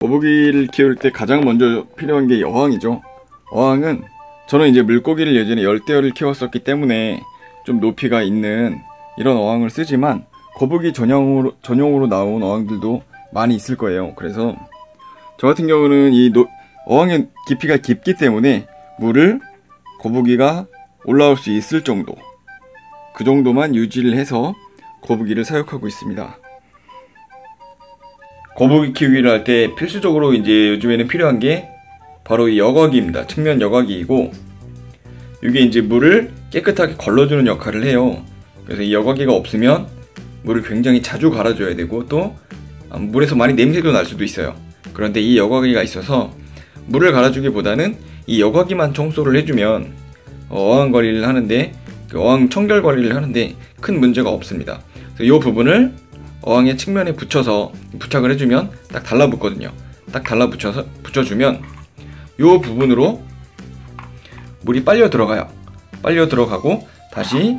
거북이를 키울 때 가장 먼저 필요한 게 어항이죠. 어항은 저는 이제 물고기를 예전에 열대어를 키웠었기 때문에 좀 높이가 있는 이런 어항을 쓰지만 거북이 전용으로, 전용으로 나온 어항들도 많이 있을 거예요. 그래서 저 같은 경우는 이 노, 어항의 깊이가 깊기 때문에 물을 거북이가 올라올 수 있을 정도 그 정도만 유지를 해서 거북이를 사육하고 있습니다. 거북이 키우기를 할 때 필수적으로 이제 요즘에는 필요한 게 바로 이 여과기입니다. 측면 여과기이고 이게 이제 물을 깨끗하게 걸러주는 역할을 해요. 그래서 이 여과기가 없으면 물을 굉장히 자주 갈아줘야 되고 또 물에서 많이 냄새도 날 수도 있어요. 그런데 이 여과기가 있어서 물을 갈아주기보다는 이 여과기만 청소를 해주면 어항 관리를 하는데 그 어항 청결 관리를 하는데 큰 문제가 없습니다. 이 부분을 어항의 측면에 붙여서 부착을 해주면 딱 달라붙거든요. 딱 달라붙여서 붙여주면 이 부분으로 물이 빨려 들어가요. 빨려 들어가고 다시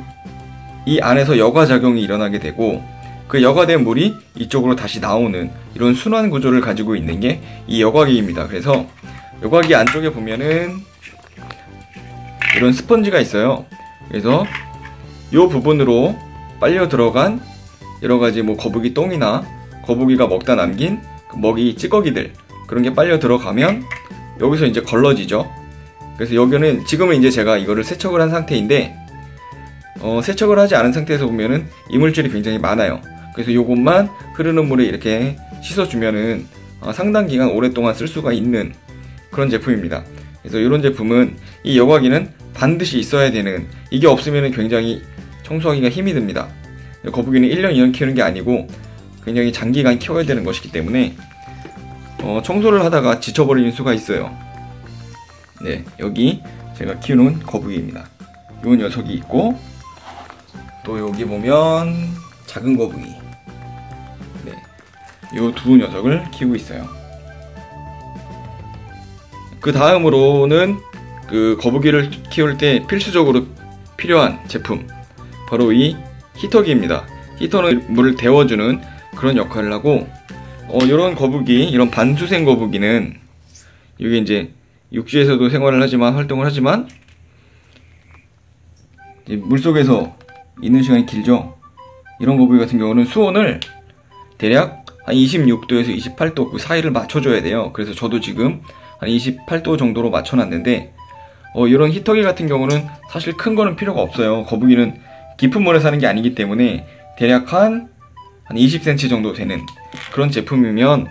이 안에서 여과 작용이 일어나게 되고 그 여과된 물이 이쪽으로 다시 나오는 이런 순환 구조를 가지고 있는 게 이 여과기입니다. 그래서 여과기 안쪽에 보면은 이런 스펀지가 있어요. 그래서 이 부분으로 빨려 들어간 여러 가지 뭐 거북이 똥이나 거북이가 먹다 남긴 그 먹이 찌꺼기들 그런 게 빨려 들어가면 여기서 이제 걸러지죠. 그래서 여기는 지금은 이제 제가 이거를 세척을 한 상태인데 어, 세척을 하지 않은 상태에서 보면은 이물질이 굉장히 많아요. 그래서 이것만 흐르는 물에 이렇게 씻어주면은 어, 상당 기간 오랫동안 쓸 수가 있는 그런 제품입니다. 그래서 이런 제품은 이 여과기는 반드시 있어야 되는 이게 없으면 굉장히 청소하기가 힘이 듭니다. 거북이는 1년, 2년 키우는 게 아니고 굉장히 장기간 키워야 되는 것이기 때문에 어, 청소를 하다가 지쳐버리는 수가 있어요. 네, 여기 제가 키우는 거북이입니다. 요 녀석이 있고 또 여기 보면 작은 거북이 네, 요 두 녀석을 키우고 있어요. 그 다음으로는 그 거북이를 키울 때 필수적으로 필요한 제품 바로 이 히터기입니다. 히터는 물을 데워주는 그런 역할을 하고 어, 이런 거북이, 이런 반수생 거북이는 이게 이제 육지에서도 생활을 하지만 활동을 하지만 물속에서 있는 시간이 길죠. 이런 거북이 같은 경우는 수온을 대략 한 26도에서 28도 그 사이를 맞춰줘야 돼요. 그래서 저도 지금 한 28도 정도로 맞춰놨는데 어, 이런 히터기 같은 경우는 사실 큰 거는 필요가 없어요. 거북이는 깊은 물에 사는 게 아니기 때문에 대략 한, 한 20cm 정도 되는 그런 제품이면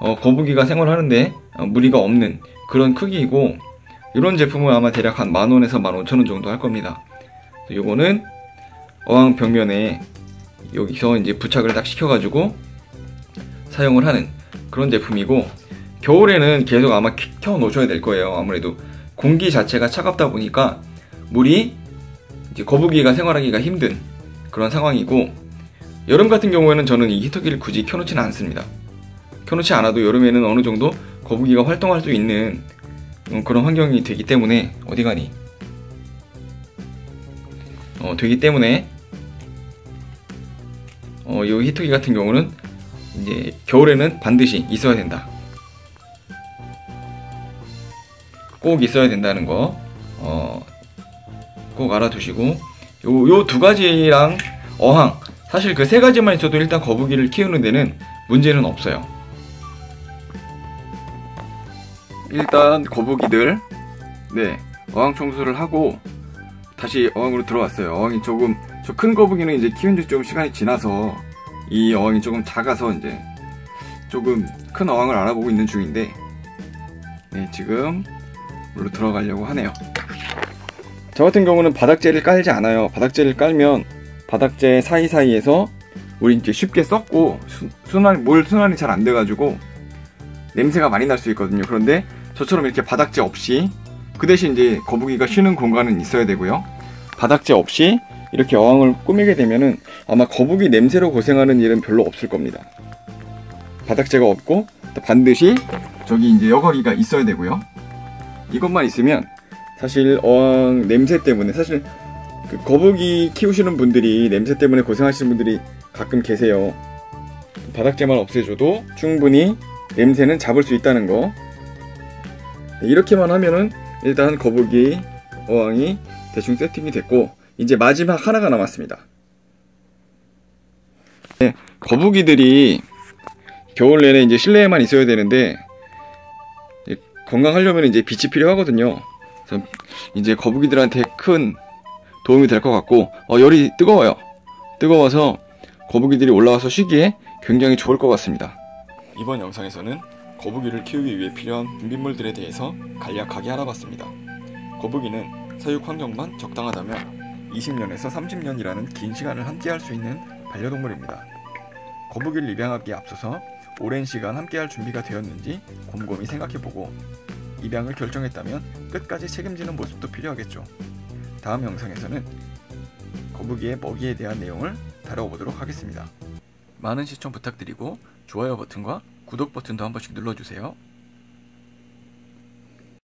어, 거북이가 생활하는데 어, 무리가 없는 그런 크기이고 이런 제품은 아마 대략 한 만원에서 만오천원 정도 할 겁니다. 요거는 어항 벽면에 여기서 이제 부착을 딱 시켜가지고 사용을 하는 그런 제품이고 겨울에는 계속 아마 켜 놓으셔야 될 거예요. 아무래도 공기 자체가 차갑다 보니까 물이 거북이가 생활하기가 힘든 그런 상황이고 여름 같은 경우에는 저는 이 히터기를 굳이 켜놓지는 않습니다. 켜놓지 않아도 여름에는 어느 정도 거북이가 활동할 수 있는 그런 환경이 되기 때문에 어디 가니? 어, 되기 때문에 어, 이 히터기 같은 경우는 이제 겨울에는 반드시 있어야 된다. 꼭 있어야 된다는 거 어, 꼭 알아두시고 요 요 두 가지랑 어항 사실 그 세 가지만 있어도 일단 거북이를 키우는 데는 문제는 없어요. 일단 거북이들 네 어항 청소를 하고 다시 어항으로 들어왔어요. 어항이 조금 저 큰 거북이는 이제 키운 지 좀 시간이 지나서 이 어항이 조금 작아서 이제 조금 큰 어항을 알아보고 있는 중인데 네 지금 물로 들어가려고 하네요. 저 같은 경우는 바닥재를 깔지 않아요. 바닥재를 깔면 바닥재 사이사이에서 물이 이제 쉽게 썩고 순환, 물 순환이 잘 안 돼가지고 냄새가 많이 날 수 있거든요. 그런데 저처럼 이렇게 바닥재 없이 그 대신 이제 거북이가 쉬는 공간은 있어야 되고요. 바닥재 없이 이렇게 어항을 꾸미게 되면은 아마 거북이 냄새로 고생하는 일은 별로 없을 겁니다. 바닥재가 없고 반드시 저기 이제 여과기가 있어야 되고요. 이것만 있으면 사실 어항 냄새 때문에 사실 그 거북이 키우시는 분들이 냄새 때문에 고생하시는 분들이 가끔 계세요. 바닥재만 없애줘도 충분히 냄새는 잡을 수 있다는 거. 네, 이렇게만 하면은 일단 거북이 어항이 대충 세팅이 됐고 이제 마지막 하나가 남았습니다. 네, 거북이들이 겨울 내내 이제 실내에만 있어야 되는데 건강하려면 이제 빛이 필요하거든요 이제 거북이들한테 큰 도움이 될 것 같고 어, 열이 뜨거워요 뜨거워서 거북이들이 올라와서 쉬기에 굉장히 좋을 것 같습니다 이번 영상에서는 거북이를 키우기 위해 필요한 분비물들에 대해서 간략하게 알아봤습니다. 거북이는 사육 환경만 적당하다면 20년에서 30년이라는 긴 시간을 함께할 수 있는 반려동물입니다. 거북이를 입양하기에 앞서서 오랜 시간 함께할 준비가 되었는지 곰곰이 생각해보고 입양을 결정했다면 끝까지 책임지는 모습도 필요하겠죠. 다음 영상에서는 거북이의 먹이에 대한 내용을 다뤄보도록 하겠습니다. 많은 시청 부탁드리고 좋아요 버튼과 구독 버튼도 한 번씩 눌러주세요.